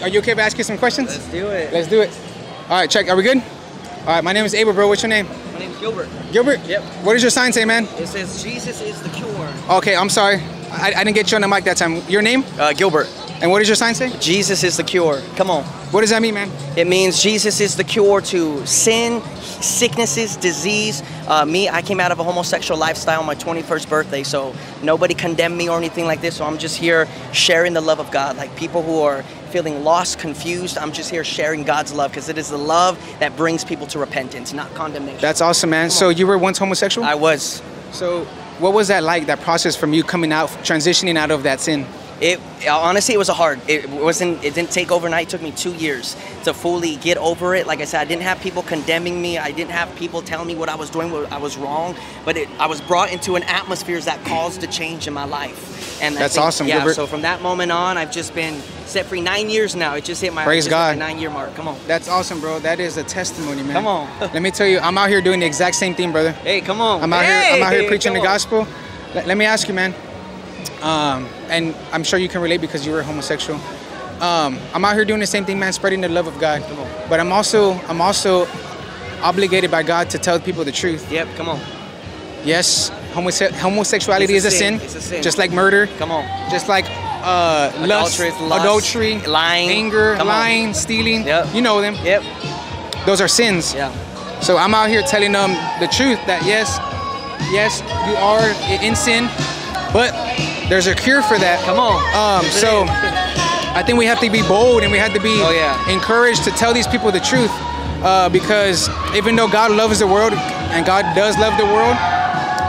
Are, are you okay if I ask you some questions? Let's do it. Let's do it. All right, check. Are we good? All right, my name is Abel, bro. What's your name? My name's Gilbert. Gilbert? Yep. What does your sign say, man? It says Jesus is the cure. Okay, I'm sorry. I, I didn't get you on the mic that time. Your name? Uh, Gilbert. And what does your sign say? Jesus is the cure. Come on. What does that mean, man? It means Jesus is the cure to sin, sicknesses, disease. Uh, me, I came out of a homosexual lifestyle on my 21st birthday, so nobody condemned me or anything like this. So I'm just here sharing the love of God. Like people who are feeling lost, confused, I'm just here sharing God's love because it is the love that brings people to repentance, not condemnation. That's awesome, man. So you were once homosexual? I was. So what was that like, that process from you coming out, transitioning out of that sin? It honestly, it was a hard. It wasn't. It didn't take overnight. It took me two years to fully get over it. Like I said, I didn't have people condemning me. I didn't have people telling me what I was doing, what I was wrong. But it, I was brought into an atmosphere that caused a change in my life. And That's think- awesome, Yeah. Gilbert. So from that moment on, I've just been set free nine years now. It just hit my Praise just hit my God. nine year mark. Come on. That's awesome, bro. That is a testimony, man. Come on. Let me tell you, I'm out here doing the exact same thing, brother. Hey, come on. I'm out here. I'm out here Hey, preaching the gospel. Let, let me ask you, man. Um, and I'm sure you can relate because you were homosexual. Um, I'm out here doing the same thing, man, spreading the love of God. On. But I'm also, I'm also obligated by God to tell people the truth. Yep. Come on. Yes, homose- homosexuality It's is a a sin. sin, It's a sin. just like murder, Come on. just like uh, lust, lust, adultery, lying. anger, Come on. lying, stealing. Yep. You know them. Yep. Those are sins. Yeah. So I'm out here telling them the truth that yes, yes, you are in sin, but there's a cure for that. Come on. Um, so. I think we have to be bold and we have to be Oh, yeah. encouraged to tell these people the truth. Uh, because even though God loves the world and God does love the world,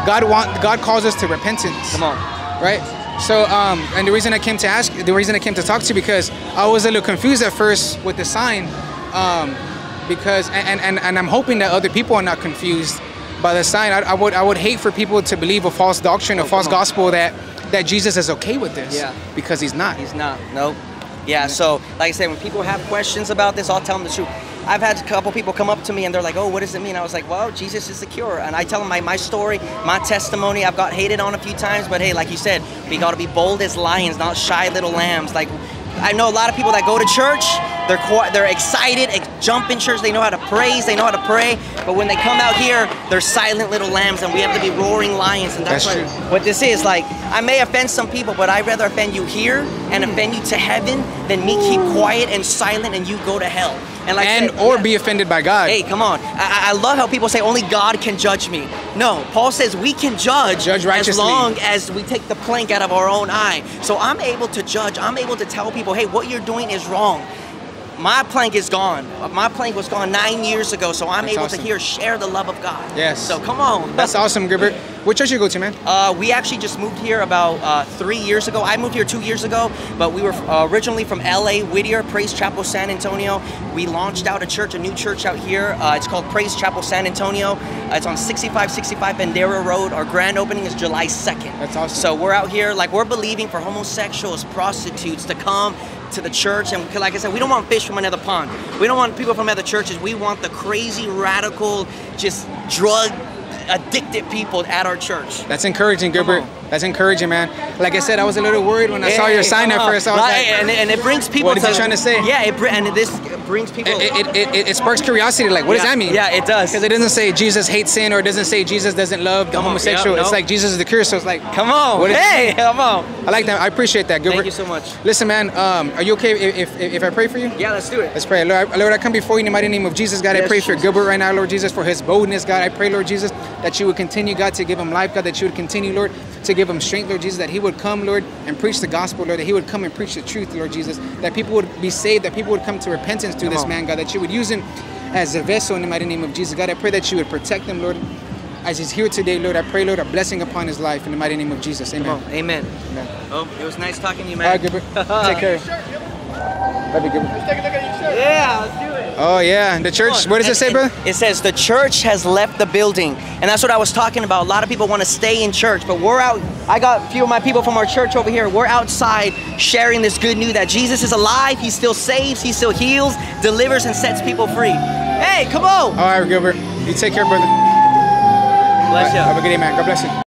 God want God calls us to repentance. Come on. Right? So um, and the reason I came to ask the reason I came to talk to you because I was a little confused at first with the sign. Um, because and, and, and I'm hoping that other people are not confused by the sign. I, I would I would hate for people to believe a false doctrine, a false gospel that that Jesus is okay with this. Yeah. Because he's not. He's not. Nope. Yeah. So, like I said, when people have questions about this, I'll tell them the truth. I've had a couple people come up to me and they're like, "Oh, what does it mean?" I was like, "Well, Jesus is the cure." And I tell them my, my story, my testimony. I've got hated on a few times, but hey, like you said, we got to be bold as lions, not shy little lambs. Like I know a lot of people that go to church. They're they're excited, ex- jump in church. They know how to praise. They know how to pray. But when they come out here, they're silent little lambs, and we have to be roaring lions. And that's, That's what, what this is. Like I may offend some people, but I'd rather offend you here and offend you to heaven than me keep quiet and silent and you go to hell. And like and said, or yeah. be offended by God. Hey, come on. I, I love how people say only God can judge me. No, Paul says we can judge, Judge as long as we take the plank out of our own eye. So I'm able to judge. I'm able to tell people, hey, what you're doing is wrong. My plank is gone. My plank was gone nine years ago, so I'm That's able awesome. to here share the love of God. Yes. So come on. That's awesome, Gilbert. What church you go to, man? Uh, we actually just moved here about uh, three years ago. I moved here two years ago, but we were uh, originally from LA, Whittier, Praise Chapel, San Antonio. We launched out a church, a new church out here. Uh, it's called Praise Chapel San Antonio. It's on 6565 Bandera Road. Our grand opening is July 2nd. That's awesome. So we're out here, like, we're believing for homosexuals, prostitutes to come to the church. And like I said, we don't want fish from another pond. We don't want people from other churches. We want the crazy, radical, just drug addicted people at our church. That's encouraging, Gilbert. That's encouraging, man. Like I said, I was a little worried when I saw your Hey, sign on. first. I was Right, like, and, and it brings people. What is he trying to say? Yeah, it and this brings people. it, it, it, it, it sparks curiosity. Like, what does that mean? Yeah, it does. Because it doesn't say Jesus hates sin or it doesn't say Jesus doesn't love the Come on, homosexual. It's like Jesus is the cure. So it's like, Come on, hey, come on. I like that. I appreciate that, Gilbert. Thank you so much. Listen, man, um, are you okay if, if, if I pray for you? Yeah, let's do it. Let's pray. Lord, I- Lord, I come before you in the mighty name of Jesus, God. I Yes, pray for Jesus. Gilbert right now, Lord Jesus, for his boldness, God. I pray, Lord Jesus, that you would continue, God, to give him life, God, that you would continue, Lord, to give him strength, Lord Jesus, that he would come, Lord, and preach the gospel, Lord, that he would come and preach the truth, Lord Jesus, that people would be saved, that people would come to repentance through Come this on. man, God, that you would use him as a vessel in the mighty name of Jesus. God, I pray that you would protect him, Lord. As he's here today, Lord, I pray, Lord, a blessing upon his life in the mighty name of Jesus. Amen. Amen. Amen. Oh, it was nice talking to you, All man. right, Gilbert. Take care. Love you, Gilbert. Yeah, let's do it. Oh, yeah. The church, what does it say, brother? It says the church has left the building, and that's what I was talking about. A lot of people want to stay in church, but we're out. I got a few of my people from our church over here. We're outside sharing this good news that Jesus is alive. He still saves. He still heals, delivers, and sets people free. Hey, come on. All right, Gilbert. You take care, brother. Bless you. Have a good day, man. God bless you.